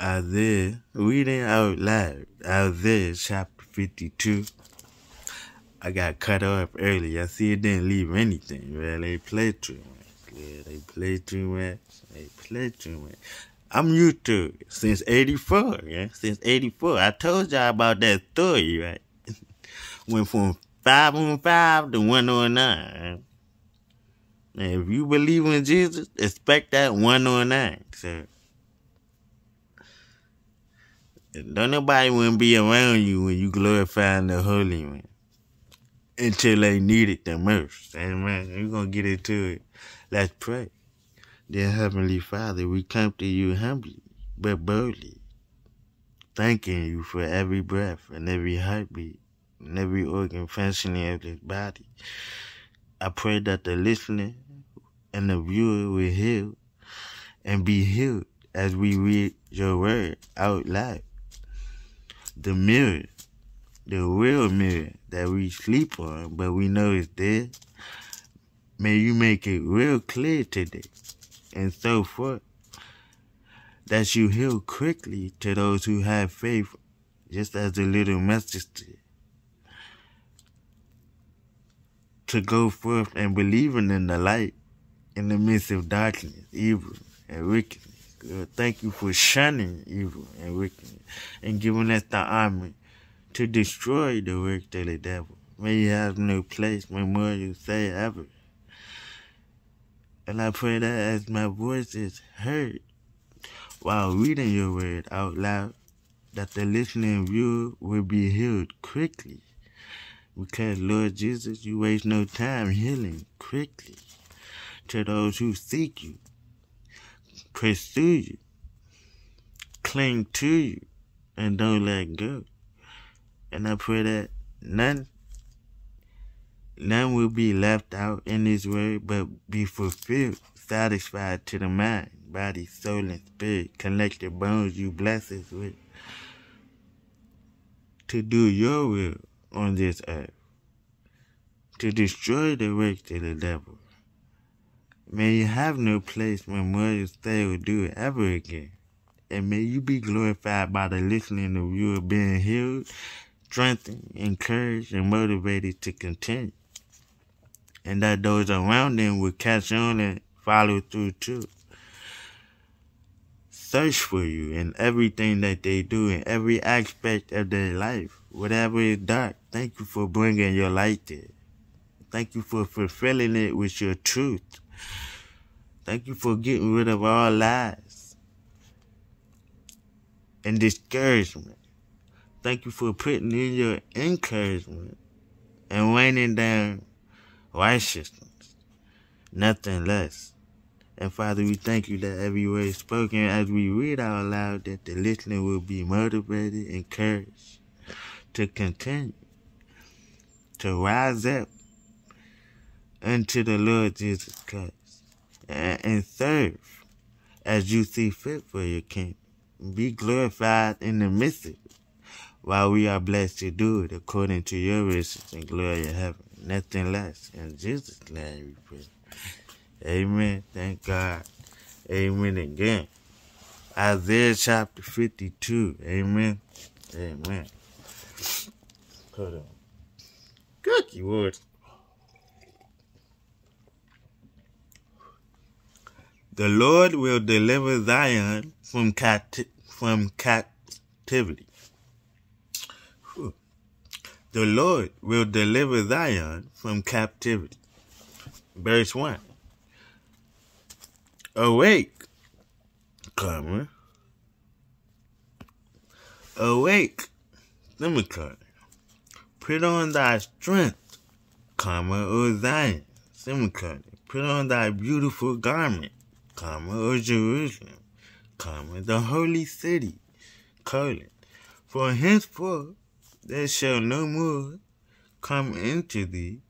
Isaiah, reading out loud, Isaiah chapter 52. I got cut off early. I see it didn't leave anything. Well, they played too much. Yeah, they played too much. They played too much. I'm used to it since 84, yeah? Since 84. I told y'all about that story, right? Went from 5 on 5 to 1 on 9. And if you believe in Jesus, expect that 1 on 9. So, don't nobody want to be around you when you glorifying the Holy One until they need it the most. Amen. We're going to get into it. Let's pray. Dear Heavenly Father, we come to you humbly but boldly, thanking you for every breath and every heartbeat and every organ functioning of this body. I pray that the listener and the viewer will heal and be healed as we read your word out loud. The mirror, the real mirror that we sleep on, but we know it's there. May you make it real clear today and so forth that you heal quickly to those who have faith, just as the little message did. To go forth and believing in the light in the midst of darkness, evil, and wickedness. God, thank you for shunning evil and wickedness and giving us the armor to destroy the work of the devil. May you have no place, memorial, say ever. And I pray that as my voice is heard while reading your word out loud, that the listening viewer will be healed quickly. Because, Lord Jesus, you waste no time healing quickly to those who seek you, pursue you, cling to you, and don't let go. And I pray that none None will be left out in this word, but be fulfilled, satisfied to the mind, body, soul, and spirit, collective bones you bless us with, to do your will on this earth, to destroy the works of the devil. May you have no place when Memorial Stay will do it ever again. And may you be glorified by the listening of you being healed, strengthened, encouraged, and motivated to continue and that those around them will catch on and follow through too. Search for you in everything that they do, in every aspect of their life. Whatever is dark, thank you for bringing your light there. Thank you for fulfilling it with your truth. Thank you for getting rid of all lies and discouragement. Thank you for putting in your encouragement and raining down righteousness, nothing less. And Father, we thank you that every word spoken as we read out loud, that the listener will be motivated, and encouraged to continue, to rise up unto the Lord Jesus Christ and, serve as you see fit for your kingdom. Be glorified in the midst of it while we are blessed to do it according to your riches and glory in heaven nothing less. In Jesus' name we pray. Amen. Thank God. Amen again. Isaiah chapter 52. Amen. Amen. Hold on. Cookie wood. The Lord will deliver Zion from, cati- from captivity the Lord will deliver Zion from captivity. Verse 1. Awake, comma. Awake, semicolon. Put on thy strength, comma, O Zion, semicolon. Put on thy beautiful garment, comma, O Jerusalem, comma, the holy city, colon. For henceforth there shall no more come into thee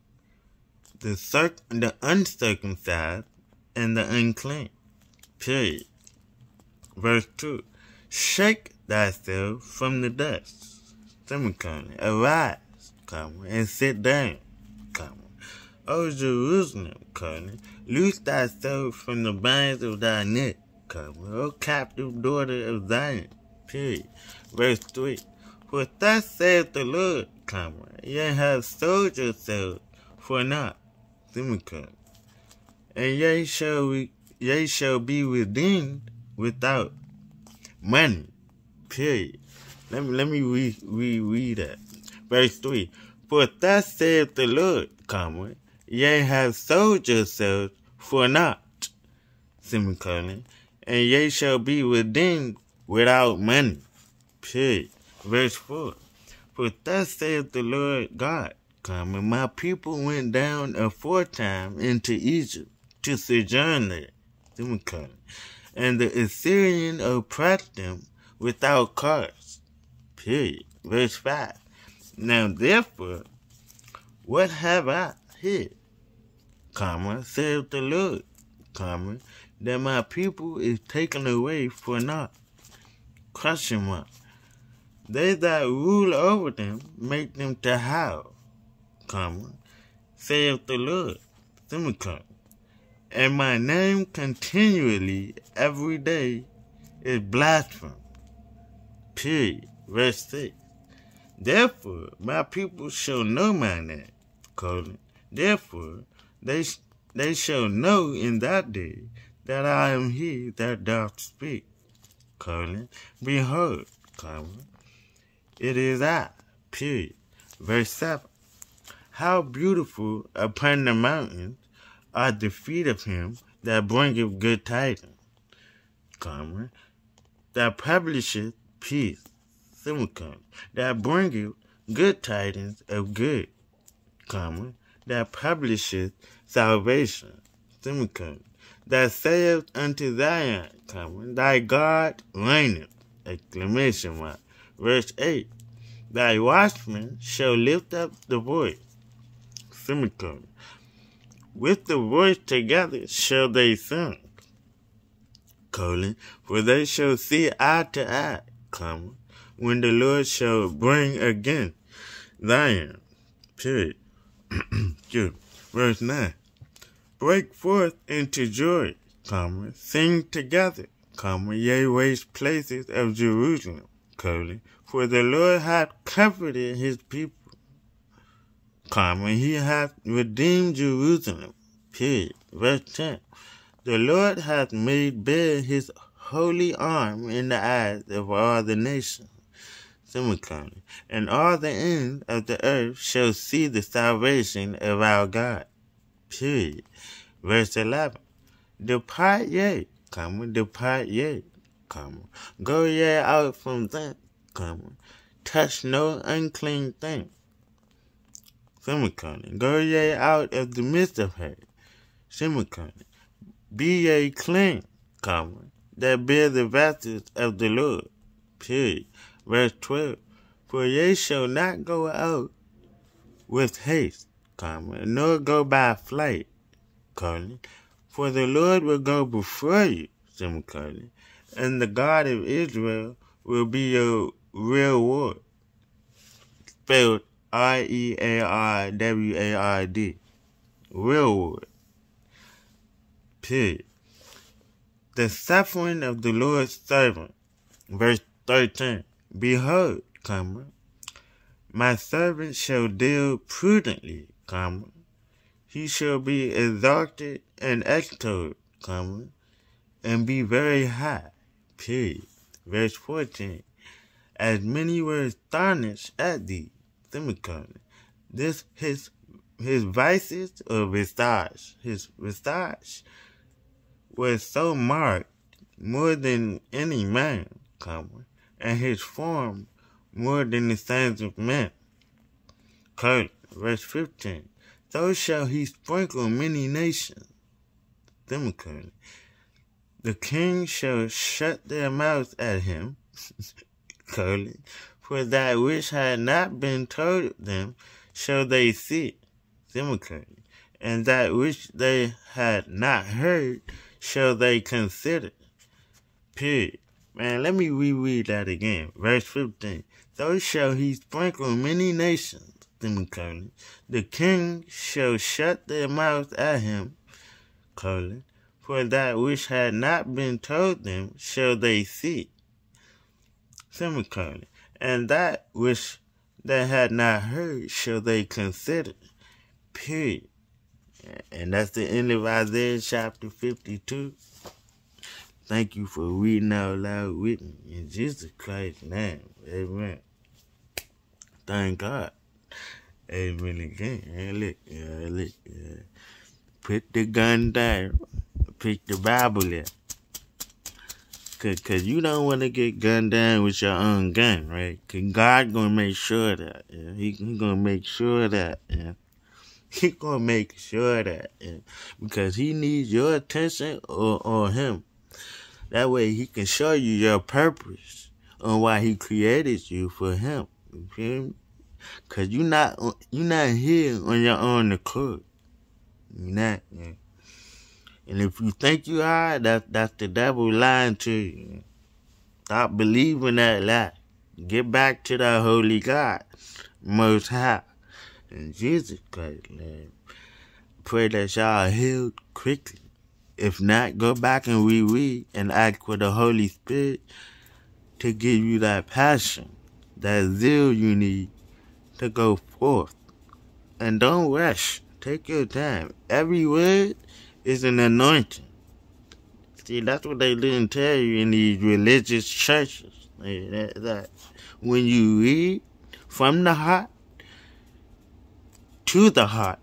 the circ- the uncircumcised and the unclean. Period. Verse 2. Shake thyself from the dust. Semicolon. Arise, comma, and sit down, comma. O Jerusalem, comma, loose thyself from the binds of thy neck, comma, O captive daughter of Zion, period. Verse 3. For thus saith the Lord, comma, ye have sold yourselves for naught, semicolon. And ye shall, ye shall be redeemed without money, period. Let me, let me re, reread that. Verse 3. For thus saith the Lord, comma, ye have sold yourselves for naught, semicolon, and ye shall be redeemed without money. Period. Verse 4. For thus saith the Lord God, comma, my people went down aforetime into Egypt to sojourn there, semicolon, and the Assyrian oppressed them without cause. Period. Verse 5. Now therefore, what have I here? Comma, saith the Lord, comma, that my people is taken away for naught. Question mark. They that rule over them make them to howl, comma, saith the Lord, semicolon. And my name continually every day is blasphemed. Period. Verse 6. Therefore, my people shall know my name, colon. Therefore, they, they shall know in that day that I am he that doth speak, colon. Behold, colon. It is I, period. Verse 7. How beautiful upon the mountains are the feet of him that bringeth good tidings, comma, that publisheth peace, semicolon, that bringeth good tidings of good, comma, that publisheth salvation, semicolon, that saith unto Zion, coming, thy God reigneth, exclamation mark. Verse 8, thy watchmen shall lift up the voice, semicolon, with the voice together shall they sing, colon, for they shall see eye to eye, comma, when the Lord shall bring again Zion. Period. Verse 9. Break forth into joy, comma, sing together, comma, ye waste places of Jerusalem, colon, for the Lord hath comforted his people, comma, he hath redeemed Jerusalem. Period. Verse 10. The Lord hath made bare his holy arm in the eyes of all the nations. Semicolon. And all the ends of the earth shall see the salvation of our God. Period. Verse 11. Depart ye, comma, depart ye, comma. Go ye out from thence, comma. Touch no unclean thing. Semicolon. Go ye out of the midst of her. Semicolon. Be ye clean, comma, that bear the vessels of the Lord. Period. Verse 12. For ye shall not go out with haste, comma, nor go by flight, colon. For the Lord will go before you, semicolon, and the God of Israel will be your reward. Spelled R E A R W A R D. Reward. Period. The suffering of the Lord's servant. Verse 13. Behold, comma, my servant shall deal prudently, comma, he shall be exalted and extolled, comma, and be very high, period. Verse 14. As many were astonished at thee, semicolon. This his his vices or visage, his visage was so marked more than any man, comma, and his form more than the sons of men. Colon, verse 15. So shall he sprinkle many nations. Semicolon. The king shall shut their mouths at him. colon. For that which had not been told them shall they see. Semicolon. And that which they had not heard shall they consider. Period. Man, let me reread that again. Verse 15. So shall he sprinkle many nations, semicolon. The king shall shut their mouths at him, colon. For that which had not been told them shall they see. Semicolon. And that which they had not heard shall they consider. Period. And that's the end of Isaiah chapter 52. Thank you for reading out loud with me. In Jesus Christ's name. Amen. Thank God. Amen again. Hey, look, yeah, look, yeah. Put the gun down. Pick the Bible there. Cause, Cause you don't want to get gunned down with your own gun, right? Cause God gonna make sure that, yeah. He, he gonna make sure that, yeah. He gonna make sure that, yeah. Because he needs your attention or, or him. That way he can show you your purpose on why he created you for him. You feel me? Cause you not you not here on your own accord. You not. And if you think you are, that that's the devil lying to you. Stop believing that lie. Get back to the holy God, Most High, and Jesus Christ. Man. Pray that y'all healed quickly. If not, go back and reread and ask for the Holy Spirit to give you that passion, that zeal you need to go forth. And don't rush. Take your time. Every word is an anointing. See, that's what they didn't tell you in these religious churches. That, that when you read from the heart to the heart,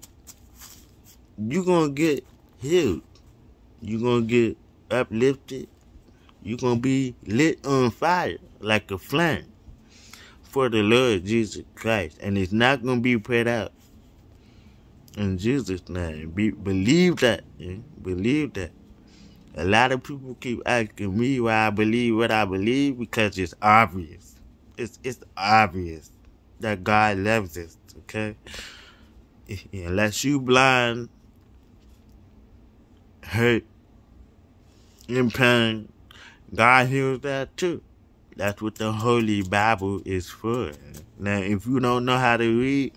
you're going to get healed. You're going to get uplifted. You're going to be lit on fire like a flame for the Lord Jesus Christ. And it's not going to be put out. In Jesus' name. Be, believe that. Yeah? Believe that. A lot of people keep asking me why I believe what I believe because it's obvious. It's it's obvious that God loves us, okay? Unless you blind, hurt, in pain, God heals that too. That's what the Holy Bible is for. Now, if you don't know how to read,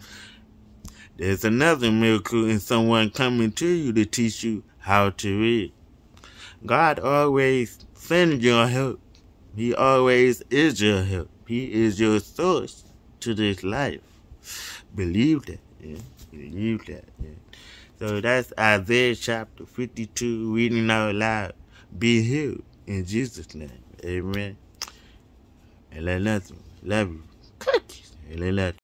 there's another miracle in someone coming to you to teach you how to read. God always sends your help. He always is your help. He is your source to this life. Believe that. Yeah? Believe that. Yeah? So that's Isaiah chapter 52, reading out loud. Be healed in Jesus' name. Amen. And let nothing love you. Cookies. And let nothing.